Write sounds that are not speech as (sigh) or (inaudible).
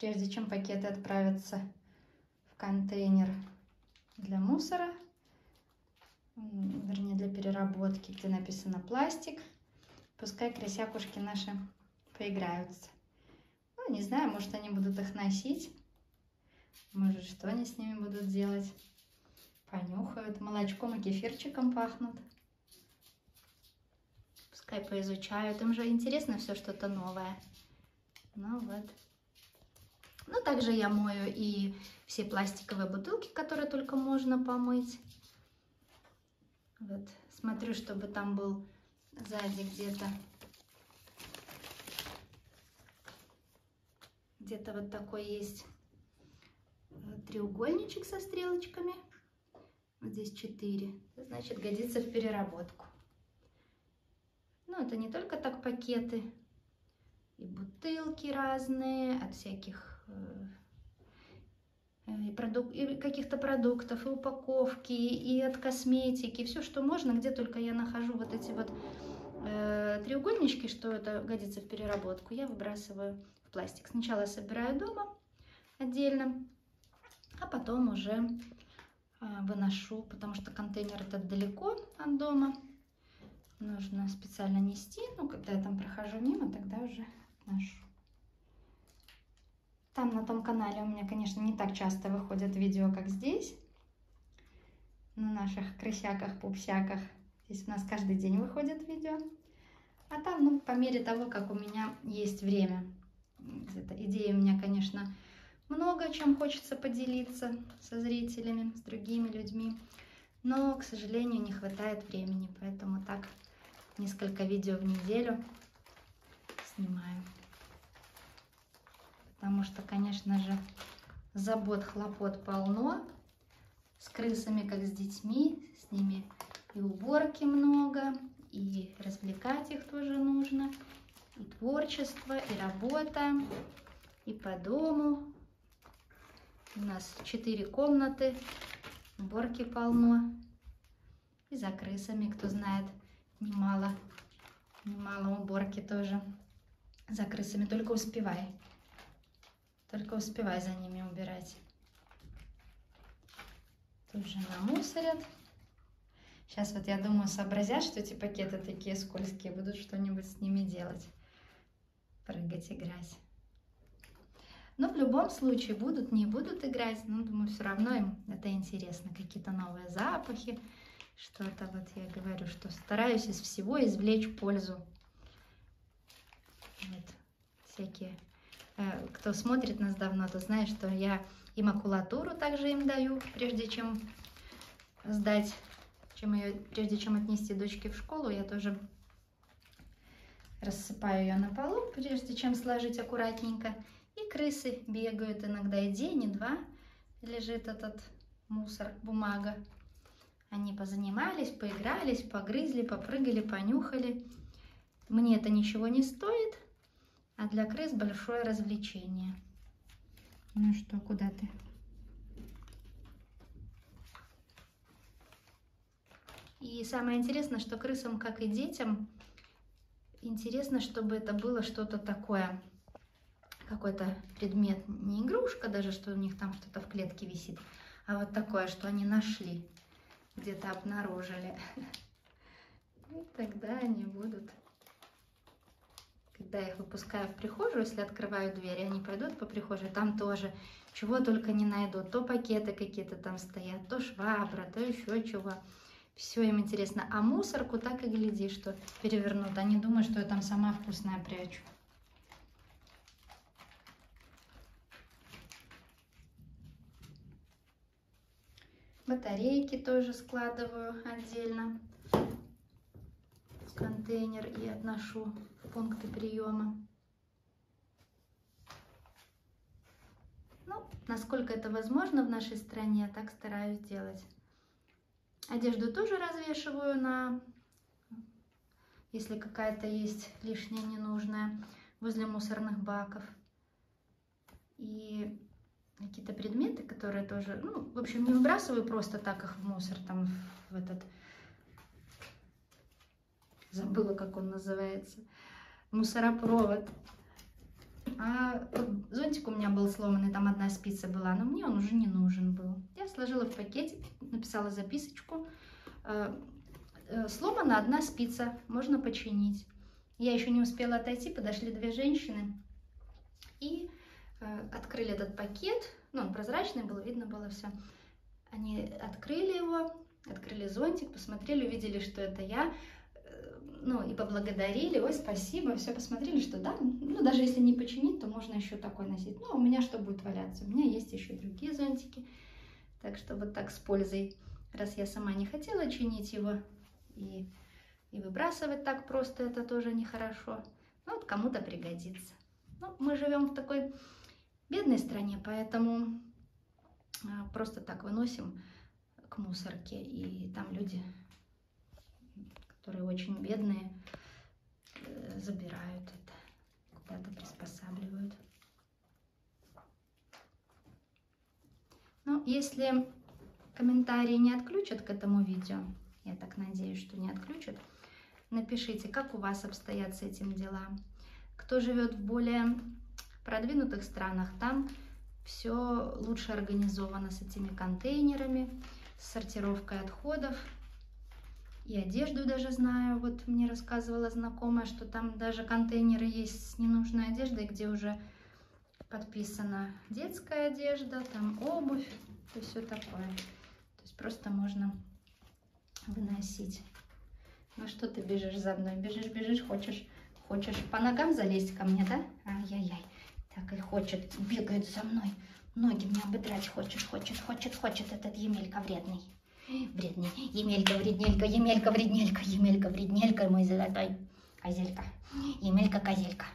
прежде чем пакеты отправятся в контейнер для мусора, вернее для переработки, где написано пластик. Пускай крысякушки наши поиграются. Ну, не знаю, может они будут их носить. Может, что они с ними будут делать. Понюхают. Молочком и кефирчиком пахнут. Пускай поизучают. Им же интересно все что-то новое. Ну вот. Ну, также я мою и все пластиковые бутылки, которые только можно помыть. Вот, смотрю, чтобы там был сзади где-то где-то вот такой есть э, треугольничек со стрелочками. Вот здесь 4. Значит, годится в переработку. Ну, это не только так пакеты, и бутылки разные от всяких э, каких-то продуктов, и упаковки, и от косметики, все, что можно, где только я нахожу вот эти вот э, треугольнички, что это годится в переработку, я выбрасываю в пластик. Сначала собираю дома отдельно, а потом уже э, выношу, потому что контейнер этот далеко от дома, нужно специально нести, ну, когда я там прохожу мимо, тогда уже ношу. Там на том канале у меня, конечно, не так часто выходят видео, как здесь. На наших крысяках, пупсяках. Здесь у нас каждый день выходит видео. А там, ну, по мере того, как у меня есть время. Где-то идей у меня, конечно, много, чем хочется поделиться со зрителями, с другими людьми. Но, к сожалению, не хватает времени, поэтому так несколько видео в неделю снимаю потому что, конечно же, забот, хлопот полно. С крысами, как с детьми, с ними и уборки много, и развлекать их тоже нужно, и творчество, и работа, и по дому. У нас четыре комнаты, уборки полно. И за крысами, кто знает, немало, немало уборки тоже. За крысами только успевай. Только успевай за ними убирать. Тут же намусорят. Сейчас вот я думаю, сообразят, что эти пакеты такие скользкие, будут что-нибудь с ними делать. Прыгать, играть. Но в любом случае, будут, не будут играть, но думаю, все равно им это интересно. Какие-то новые запахи, что-то вот я говорю, что стараюсь из всего извлечь пользу. Вот, всякие кто смотрит нас давно, то знает, что я и макулатуру также им даю, прежде чем сдать, чем ее, прежде чем отнести дочки в школу, я тоже рассыпаю ее на полу, прежде чем сложить аккуратненько. И крысы бегают иногда и день, и два лежит этот мусор, бумага. Они позанимались, поигрались, погрызли, попрыгали, понюхали. Мне это ничего не стоит, а для крыс большое развлечение. Ну что, куда ты? И самое интересное, что крысам, как и детям, интересно, чтобы это было что-то такое, какой-то предмет, не игрушка даже, что у них там что-то в клетке висит, а вот такое, что они нашли, где-то обнаружили. (laughs) И тогда они будут когда я их выпускаю в прихожую, если открываю дверь, они пойдут по прихожей, там тоже чего только не найдут. То пакеты какие-то там стоят, то швабра, то еще чего. Все им интересно. А мусорку так и гляди, что перевернут. Они думают, что я там сама вкусная прячу. Батарейки тоже складываю отдельно контейнер и отношу пункты приема. Ну, насколько это возможно в нашей стране, так стараюсь делать. Одежду тоже развешиваю на, если какая-то есть лишняя, ненужная, возле мусорных баков. И какие-то предметы, которые тоже, ну, в общем, не выбрасываю просто так их в мусор, там, в этот, забыла, как он называется, мусоропровод. А зонтик у меня был сломанный, там одна спица была, но мне он уже не нужен был. Я сложила в пакетик, написала записочку. Э, э, сломана одна спица, можно починить. Я еще не успела отойти, подошли две женщины и э, открыли этот пакет. Ну, он прозрачный был, видно было все. Они открыли его, открыли зонтик, посмотрели, увидели, что это я ну, и поблагодарили, ой, спасибо, все посмотрели, что да, ну, даже если не починить, то можно еще такой носить. Ну, а у меня что будет валяться? У меня есть еще другие зонтики, так что вот так с пользой, раз я сама не хотела чинить его, и, и выбрасывать так просто, это тоже нехорошо, ну, вот кому-то пригодится. Ну, мы живем в такой бедной стране, поэтому а, просто так выносим к мусорке, и там люди которые очень бедные, э, забирают это, куда-то приспосабливают. Ну, если комментарии не отключат к этому видео, я так надеюсь, что не отключат, напишите, как у вас обстоят с этим дела. Кто живет в более продвинутых странах, там все лучше организовано с этими контейнерами, с сортировкой отходов, и одежду даже знаю. Вот мне рассказывала знакомая, что там даже контейнеры есть с ненужной одеждой, где уже подписана детская одежда, там обувь, есть все такое. То есть просто можно выносить. Ну что ты бежишь за мной? Бежишь, бежишь, хочешь, хочешь по ногам залезть ко мне, да? Ай-яй-яй. Так и хочет, бегает за мной. Ноги мне обыдрать хочет, хочет, хочет, хочет этот Емелька вредный. Вредный. Емелька, вреднелька, Емелька, вреднелька, Емелька, вреднелька, мой золотой. Козелька. Емелька, козелька.